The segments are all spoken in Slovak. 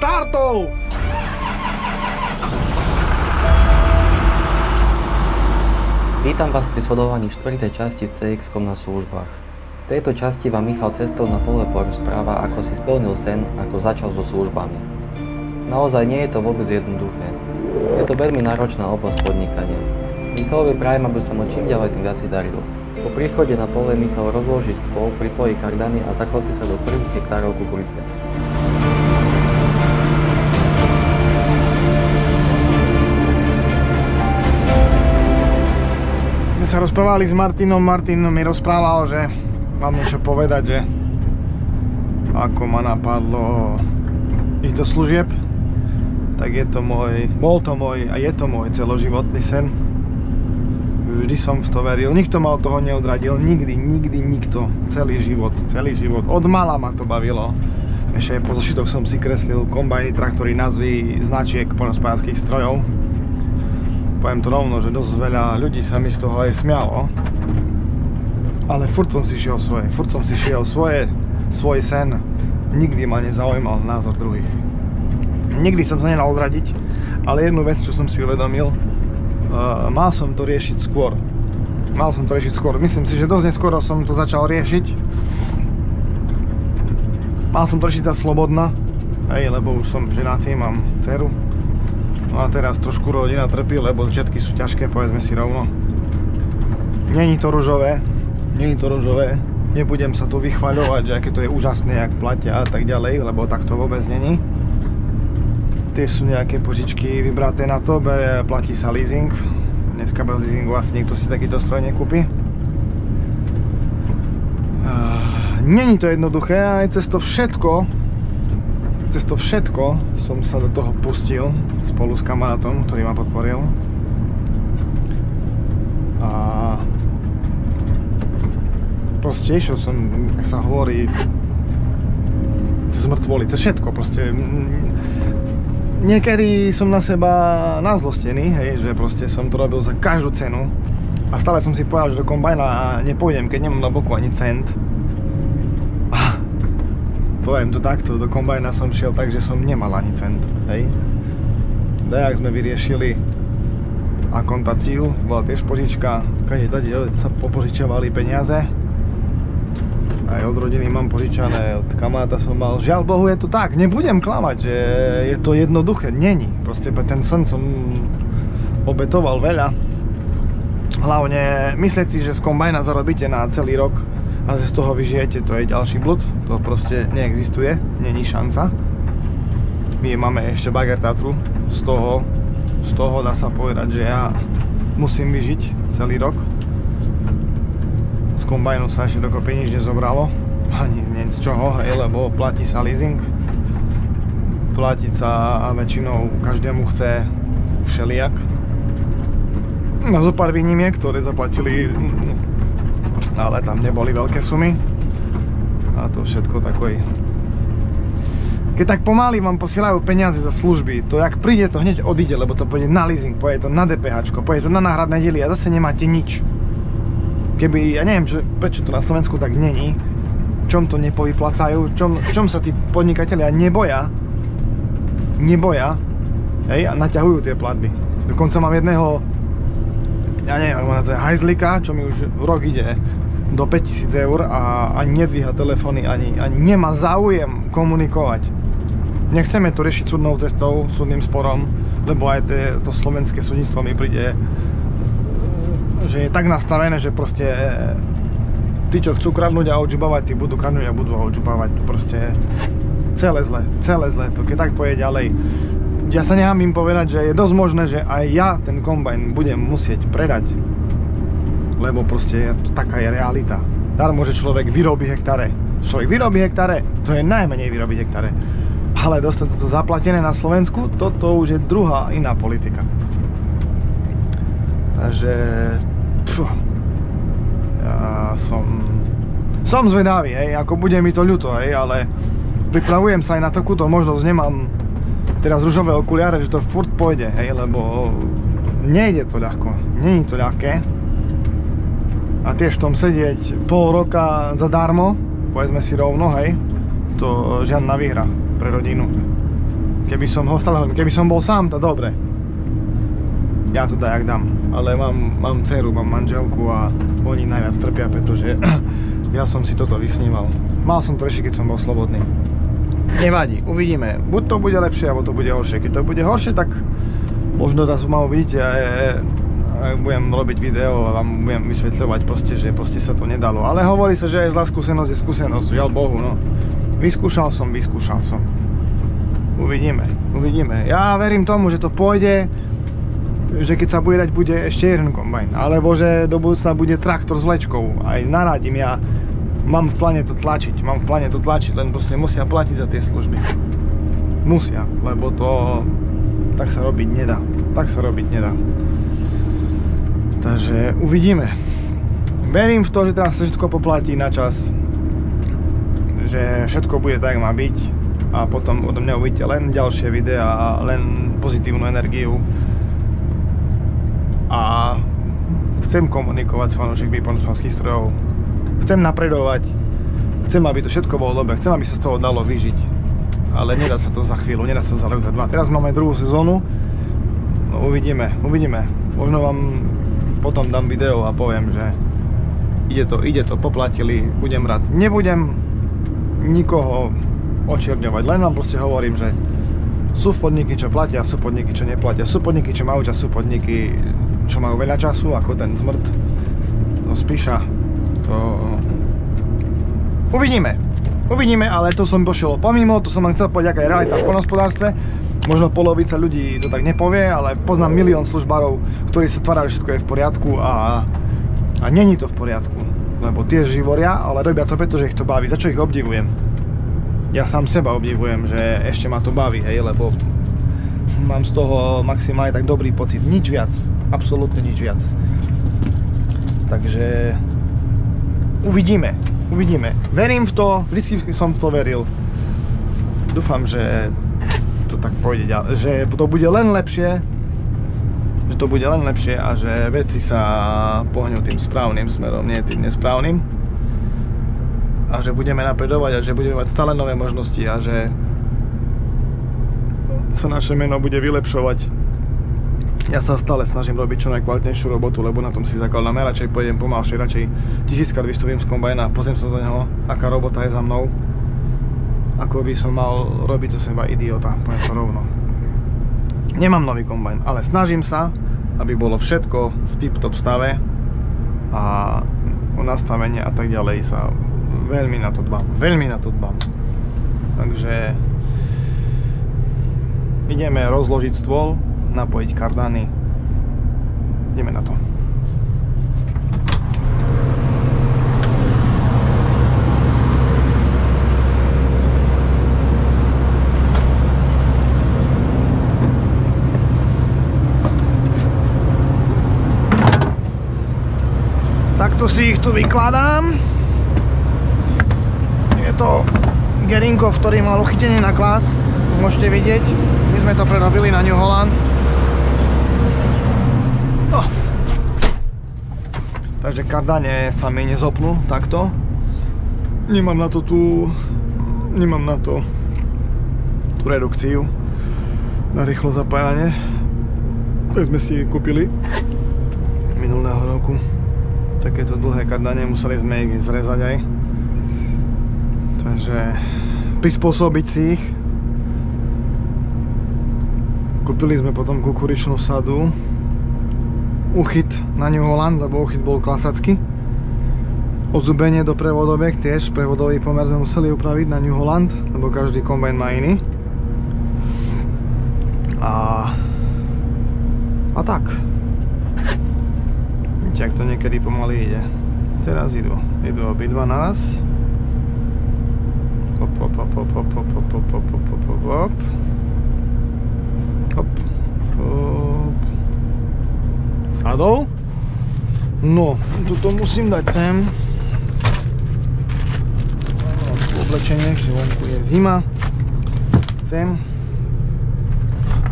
štartov! Vítam vás pri sledovaní 4. časti cx na službách. V tejto časti vám Michal cestou na pole porozpráva, ako si splnil sen, ako začal so službami. Naozaj nie je to vôbec jednoduché. Je to veľmi náročná oblasť podnikania. Michalovi prajem, aby sa mu čím ďalej tým viacej darilo. Po príchode na pole Michal rozloží stôl, pripojí kardany a zakosí sa do prvých hektárov kukurice. Sa rozprávali s Martinom, Martin mi rozprával, že mám niečo povedať, že ako ma napadlo ísť do služieb, tak je to môj, bol to môj a je to môj celoživotný sen. Vždy som v to veril, nikto ma od toho neodradil, nikdy, nikdy, nikto, celý život, celý život, od mala ma to bavilo. Ešte po zošitoch som si kreslil kombajny, traktory, názvy, značiek poľnospodárských strojov poviem to rovno, že dosť veľa ľudí sa mi z toho aj smialo. Ale furt som si šiel svoje, furt som si šiel svoje, svoj sen. Nikdy ma nezaujímal názor druhých. Nikdy som sa nenal odradiť, ale jednu vec, čo som si uvedomil, uh, mal som to riešiť skôr. Mal som to riešiť skôr. Myslím si, že dosť neskoro som to začal riešiť. Mal som to riešiť za slobodná, hej, lebo už som ženatý, mám dceru No a teraz trošku rodina trpí, lebo začiatky sú ťažké, povedzme si rovno. Není to ružové, není to ružové. Nebudem sa tu vychvaľovať, že aké to je úžasné, jak platia a tak ďalej, lebo tak to vôbec není. Tie sú nejaké požičky vybraté na to, platí sa leasing. Dneska bez leasingu asi niekto si takýto stroj nekúpi. Není to jednoduché aj cez to všetko cez to všetko som sa do toho pustil spolu s kamarátom, ktorý ma podporil. A proste išiel som, jak sa hovorí, cez mŕtvoli, cez všetko proste. Niekedy som na seba nazlostený, hej, že proste som to robil za každú cenu a stále som si povedal, že do kombajna nepôjdem, keď nemám na boku ani cent poviem to takto, do kombajna som šiel tak, že som nemal ani cent, hej. Dajak sme vyriešili akontáciu, bola tiež požička, každý tady sa popožičovali peniaze. Aj od rodiny mám požičané, od kamáta som mal. Žiaľ Bohu je to tak, nebudem klamať, že je to jednoduché, není. Proste ten sen som obetoval veľa. Hlavne myslieť si, že z kombajna zarobíte na celý rok a že z toho vyžijete, to je ďalší blud, to proste neexistuje, není šanca. My máme ešte Bager Tatru, z toho, z toho dá sa povedať, že ja musím vyžiť celý rok. Z kombajnu sa ešte dokopy nič nezobralo, ani z čoho, hej, lebo platí sa leasing. Platiť sa a väčšinou každému chce všelijak. Na zo pár výnimiek, ktoré zaplatili ale tam neboli veľké sumy. A to všetko takoj... Keď tak pomaly vám posielajú peniaze za služby, to jak príde, to hneď odíde, lebo to pôjde na leasing, pôjde to na DPH, pôjde to na náhradné diely a zase nemáte nič. Keby, ja neviem, čo, prečo to na Slovensku tak není, čom to nepovyplacajú, čom, čom sa tí podnikatelia neboja, neboja, hej, a naťahujú tie platby. Dokonca mám jedného, ja neviem, ako nazve, hajzlika, čo mi už rok ide do 5000 eur a ani nedvíha telefóny, ani, ani nemá záujem komunikovať. Nechceme to riešiť súdnou cestou, súdnym sporom, lebo aj tie, to slovenské súdnictvo mi príde, že je tak nastavené, že proste tí, čo chcú kradnúť a odžubávať, tí budú kradnúť a budú odžubávať. To proste celé zle, celé zle. To keď tak poje ďalej. Ja sa nehambím povedať, že je dosť možné, že aj ja ten kombajn budem musieť predať lebo proste taká je realita. Darmo, že človek vyrobí hektare. Človek vyrobí hektare, to je najmenej vyrobí hektare. Ale dostať to zaplatené na Slovensku, toto už je druhá iná politika. Takže... Pf, ja som... Som zvedavý, hej, ako bude mi to ľuto, hej, ale pripravujem sa aj na takúto možnosť, nemám teraz ružové okuliare, že to furt pôjde, hej, lebo nejde to ľahko, je to ľahké a tiež v tom sedieť pol roka zadarmo, povedzme si rovno, hej, to žiadna výhra pre rodinu. Keby som ho stále keby som bol sám, to dobre. Ja to dajak dám. Ale mám, mám dceru, mám manželku a oni najviac trpia, pretože ja som si toto vysníval. Mal som to rešiť, keď som bol slobodný. Nevadí, uvidíme. Buď to bude lepšie, alebo to bude horšie. Keď to bude horšie, tak možno zase mal byť a, a budem robiť video a vám budem vysvetľovať proste, že proste sa to nedalo. Ale hovorí sa, že aj zlá skúsenosť je skúsenosť, žiaľ Bohu, no. Vyskúšal som, vyskúšal som. Uvidíme, uvidíme. Ja verím tomu, že to pôjde, že keď sa bude dať, bude ešte jeden kombajn. Alebo že do budúcna bude traktor s vlečkou. Aj naradím ja. Mám v pláne to tlačiť, mám v pláne to tlačiť, len proste musia platiť za tie služby. Musia, lebo to tak sa robiť nedá. Tak sa robiť nedá. Takže uvidíme. Verím v to, že teraz sa všetko poplatí na čas. Že všetko bude tak, má byť. A potom odo mňa uvidíte len ďalšie videá a len pozitívnu energiu. A chcem komunikovať s fanúšikmi poľnohospodárských strojov. Chcem napredovať. Chcem, aby to všetko bolo dobre. Chcem, aby sa z toho dalo vyžiť. Ale nedá sa to za chvíľu, nedá sa to za rok, za dva. Teraz máme druhú sezónu. No uvidíme, uvidíme. Možno vám potom dám video a poviem, že ide to, ide to, poplatili, budem rád. Nebudem nikoho očierňovať, len vám proste hovorím, že sú podniky, čo platia, sú podniky, čo neplatia, sú podniky, čo majú čas, sú podniky, čo majú veľa času, ako ten zmrt no spíša. To... Uvidíme. Uvidíme, ale to som pošiel pomimo, to som vám chcel povedať, aká je realita v polnospodárstve. Možno polovica ľudí to tak nepovie, ale poznám milión službárov, ktorí sa tvárajú, že všetko je v poriadku a, a není to v poriadku. Lebo tiež živoria, ale robia to preto, ich to baví, za čo ich obdivujem. Ja sám seba obdivujem, že ešte ma to baví, hej, lebo mám z toho maximálne tak dobrý pocit. Nič viac, absolútne nič viac. Takže uvidíme, uvidíme. Verím v to, vždy som v to veril. Dúfam, že to tak pôjde ďalej, že to bude len lepšie, že to bude len lepšie a že veci sa pohnú tým správnym smerom, nie tým nesprávnym. A že budeme napredovať a že budeme mať stále nové možnosti a že sa naše meno bude vylepšovať. Ja sa stále snažím robiť čo najkvalitnejšiu robotu, lebo na tom si zakladáme. Radšej pôjdem pomalšie, radšej tisíckrát vystúpim z kombajna a pozriem sa za neho, aká robota je za mnou ako by som mal robiť zo seba idiota, poviem to rovno. Nemám nový kombajn, ale snažím sa, aby bolo všetko v tip-top stave a o nastavenie a tak ďalej sa veľmi na to dbám, veľmi na to dbám. Takže ideme rozložiť stôl, napojiť kardany, ideme na to. Takto si ich tu vykladám. Je to Gerinkov, ktorý mal uchytenie na klas. Môžete vidieť. My sme to prerobili na New Holland. Takže kardane sa mi nezopnú takto. Nemám na to tú... Nemám na to tú redukciu na rýchlo zapájanie. Tak sme si kúpili minulého roku takéto dlhé kardane, museli sme ich zrezať aj. Takže prispôsobiť si ich. Kúpili sme potom kukuričnú sadu. Uchyt na New Holland, lebo uchyt bol klasacký. Odzubenie do prevodoviek tiež, prevodový pomer sme museli upraviť na New Holland, lebo každý kombajn má iný. A, a tak ak to niekedy pomaly ide. Teraz idú. Idú obidva naraz. Hop, hop, hop, hop, hop, hop, hop, hop, hop, hop. Hop, hop. Sadol. No, tuto musím dať sem. Oblečenie, že vonku je zima. Sem.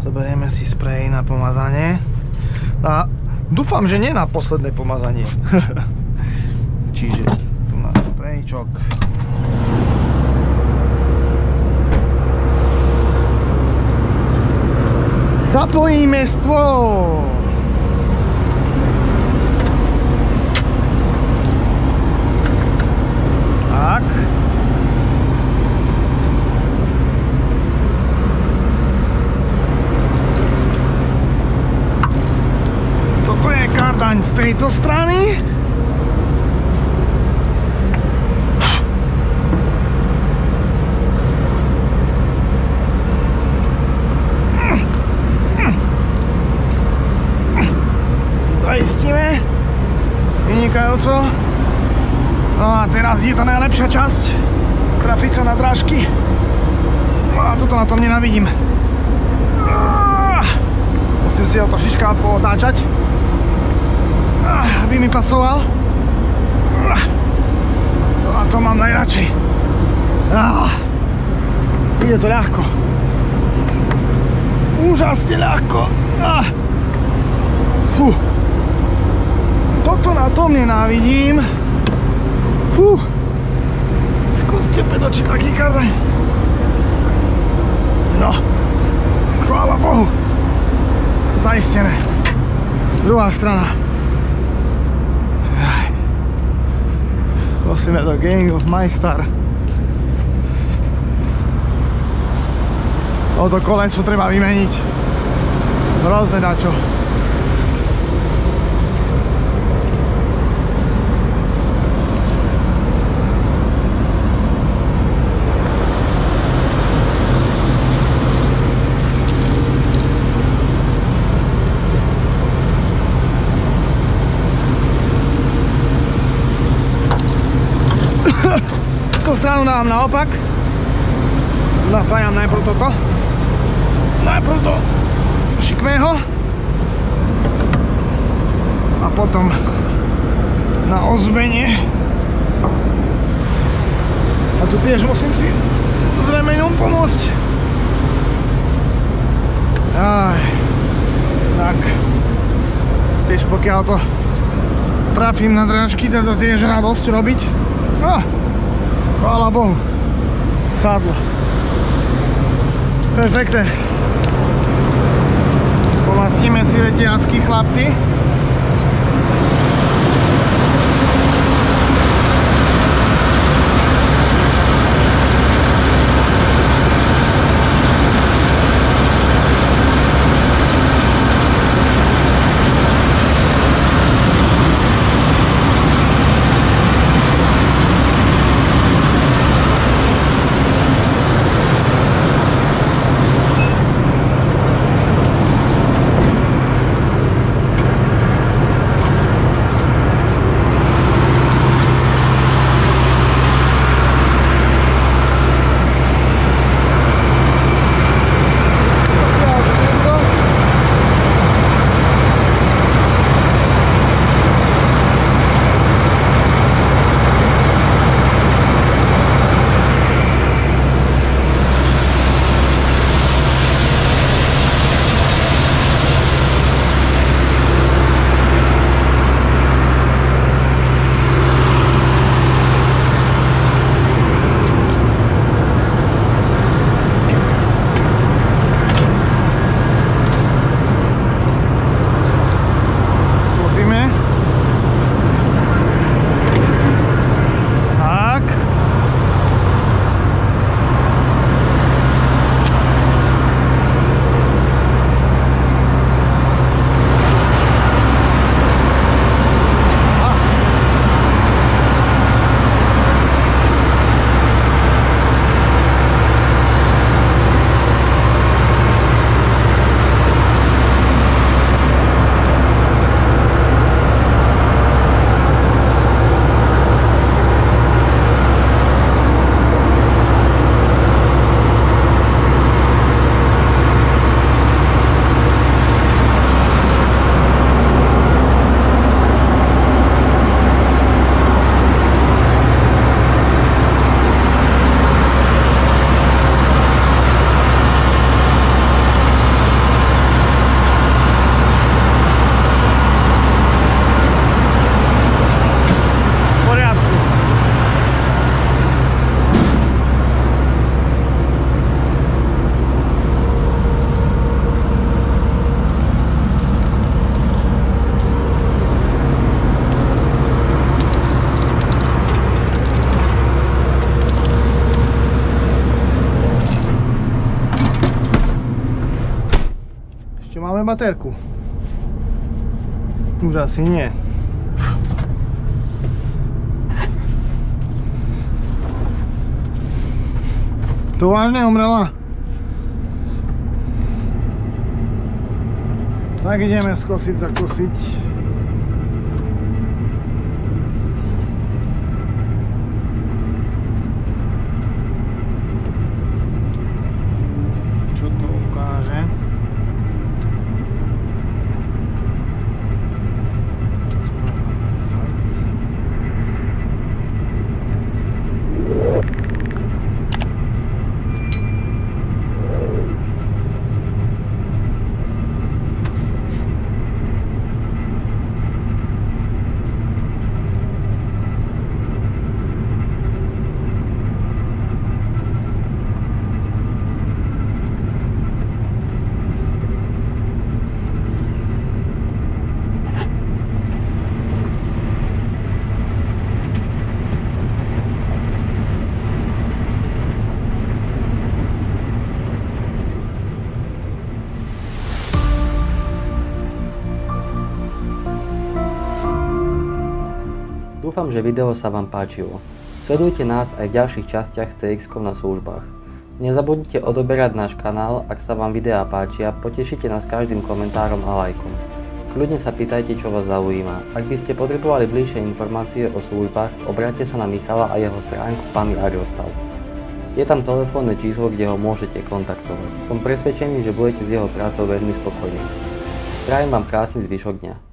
Zoberieme si sprej na pomazanie. A Dúfam, že nie na posledné pomazanie. Čiže tu má sprejčok. Zapojíme stôl. Tak. Toto je kardaň z tejto strany. Zaistíme. Vynikajúco. No a teraz je tá najlepšia časť. Trafiť sa na drážky. No a toto na tom nenavidím. Musím si ho trošička pootáčať. Aby mi pasoval. To a to mám najradšej. Ide to ľahko. Úžasne ľahko. Ah. Fú. Toto na tom nenávidím. Fú. Skúste pedočiť taký kardaň. No. Chvála Bohu. Zaistené. Druhá strana. Musíme do Gang of Majstar. Toto koleso treba vymeniť. Hrozné dačo. Tú stranu dávam naopak. Napájam najprv toto. Najprv do šikmého. A potom na ozbenie. A tu tiež musím si s remeňom pomôcť. Aj. Tak. Tiež pokiaľ to trafím na drážky, to tiež radosť robiť. No, chvála Bohu. Sádlo. Perfekte. Pomastíme si letiansky chlapci. Baterku. Už asi nie. To vážne umrela? Tak ideme skosiť, zakosiť. Dúfam, že video sa vám páčilo. Sledujte nás aj v ďalších častiach cx na službách. Nezabudnite odoberať náš kanál, ak sa vám videá páčia, potešite nás každým komentárom a lajkom. Kľudne sa pýtajte, čo vás zaujíma. Ak by ste potrebovali bližšie informácie o službách, obráťte sa na Michala a jeho stránku Pami Agrostav. Je tam telefónne číslo, kde ho môžete kontaktovať. Som presvedčený, že budete s jeho prácou veľmi spokojní. Prajem vám krásny zvyšok dňa.